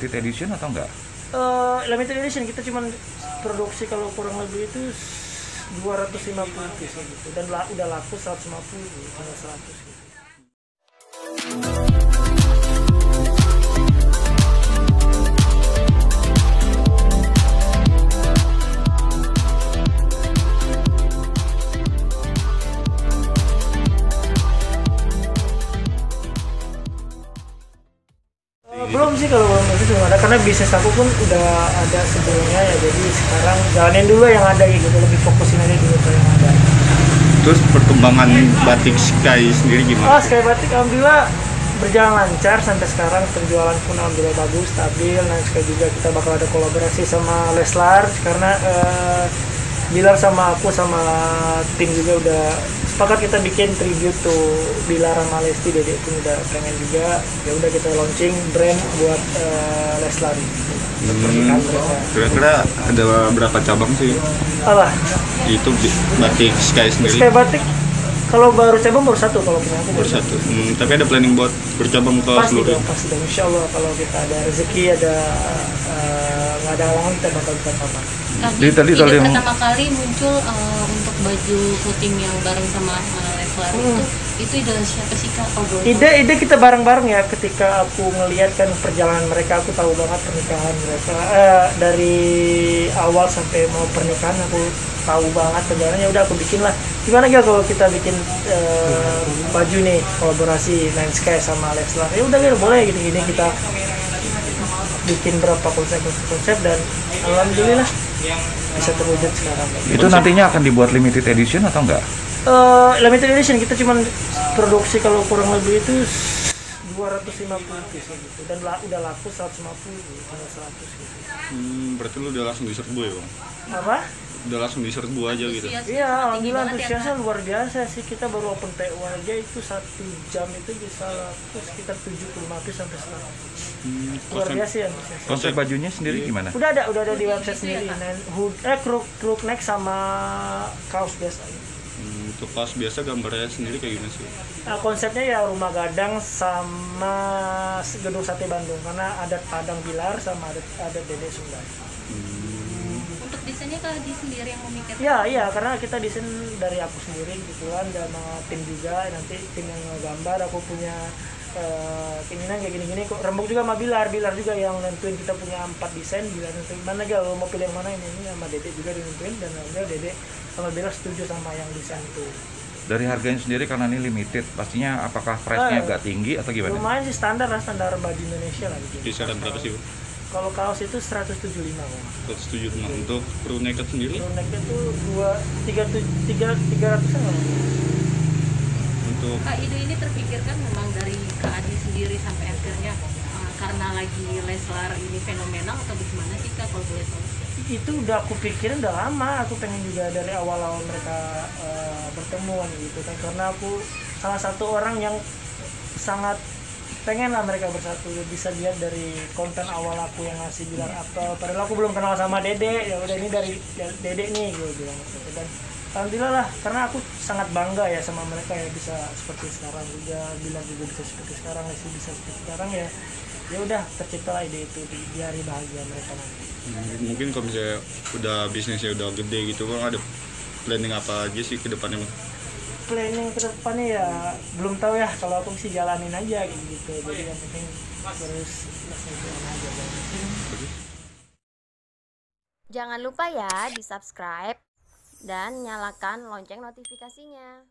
limited edition atau enggak? Eh, limited edition kita cuman produksi kalau kurang lebih itu 250 piece gitu dan udah laku 150 gitu, ada 100 gitu. Kalau belum itu belum ada karena bisnis aku pun udah ada sebelumnya ya jadi sekarang jalanin dulu yang ada gitu lebih fokusin aja dulu ke yang ada. Terus perkembangan batik Sky sendiri Oh, gimana? Sky Batik alhamdulillah berjalan lancar sampai sekarang penjualan pun alhamdulillah bagus stabil nah sekali juga kita bakal ada kolaborasi sama Leslar karena eh, Bilar sama aku sama tim juga udah sepakat kita bikin tribute to Bilar sama Lesti Dede pun udah pengen juga ya udah kita launching brand buat eh, Leslar untuk pernikahan mereka. Kira-kira ada berapa cabang sih Apa? itu batik Sky sendiri? Sky Batik kalau baru cabang baru satu kalau punya aku baru Bersatu. Hmm, tapi ada planning buat bercabang ke pasti seluruh. dong pasti dong insya Allah kalau kita ada rezeki ada eh, nggak ada halangan kita bakal buka cabang Jadi Tadi, kalau yang- pertama kali muncul eh, untuk baju puting yang bareng sama uh, Leslar itu itu ide siapa sih kak? Oh, ide ide kita bareng bareng ya ketika aku ngelihat kan perjalanan mereka aku tahu banget pernikahan mereka. Eh, dari awal sampai mau pernikahan aku tahu banget perjalanannya udah aku bikin lah. Gimana ya kalau kita bikin eh, baju nih kolaborasi Nine Sky sama Leslar? Ya udah Gil, boleh gini gini kita bikin berapa konsep konsep dan alhamdulillah bisa terwujud sekarang Itu nantinya akan dibuat limited edition atau enggak? Eh, limited edition kita cuman produksi kalau kurang lebih itu 250 piece gitu dan la- udah laku 150 gitu, ada 100 gitu. Hmm, berarti lu udah langsung diserbu ya bang? Apa? Udah langsung diserbu aja gitu. Iya, alhamdulillah ya, antusiasnya luar biasa sih. Kita baru open PO aja itu satu jam itu bisa laku sekitar 75 piece sampai 100. Hmm, Luar biasa ya antusiasnya. Konsep bajunya sendiri gimana? Udah ada, udah ada di website sendiri. Hood, eh crook, crook neck sama kaos biasa. Hmm, untuk pas biasa gambarnya sendiri kayak gimana sih? Nah, konsepnya ya rumah gadang sama gedung sate Bandung karena ada Padang Bilar sama ada ada Dede Sunda. Untuk desainnya kak di sendiri yang memikirkan. Ya iya karena kita desain dari aku sendiri kebetulan dan sama tim juga nanti tim yang gambar aku punya eh, keinginan kayak gini-gini kok rembuk juga sama Bilar Bilar juga yang nentuin kita punya empat desain Bilar nentuin mana aja lo mau pilih yang mana ini ini sama Dede juga nentuin dan alhamdulillah Dede sama Bilar setuju sama yang desain itu Dari harganya sendiri karena ini limited, pastinya apakah price-nya Eh, agak tinggi atau gimana? lumayan sih standar lah standar baju Indonesia lah gitu. Kisaran berapa sih bang? Kalau kaos itu 175 kok. 175 untuk crew naked sendiri Necknya tuh dua tiga tu- tiga tiga ratusan nggak mungkin. Untuk Kak ide ini terpikirkan memang dari Kak Adi sendiri sampai akhirnya uh, karena lagi Leslar ini fenomenal atau bagaimana sih kak kalau boleh tahu? Itu udah aku pikirin udah lama. Aku pengen juga dari awal-awal mereka eh, bertemuan gitu kan. Karena aku salah satu orang yang sangat pengen lah mereka bersatu bisa lihat dari konten awal aku yang ngasih bilang apa padahal aku belum kenal sama Dede. Ya udah ini dari Dede nih gue bilang gitu. Dan alhamdulillah lah karena aku sangat bangga ya sama mereka ya bisa seperti sekarang juga bilang juga bisa seperti sekarang Lesti bisa seperti sekarang ya. Ya udah terciptalah ide itu di, bahagia mereka nanti. Hmm, mungkin kalau misalnya udah bisnisnya udah gede gitu bang ada planning apa aja sih ke depannya? Planning ke depannya ya belum tahu ya kalau aku sih jalanin aja gitu jadi yang penting terus aja. Jangan lupa ya di subscribe dan nyalakan lonceng notifikasinya.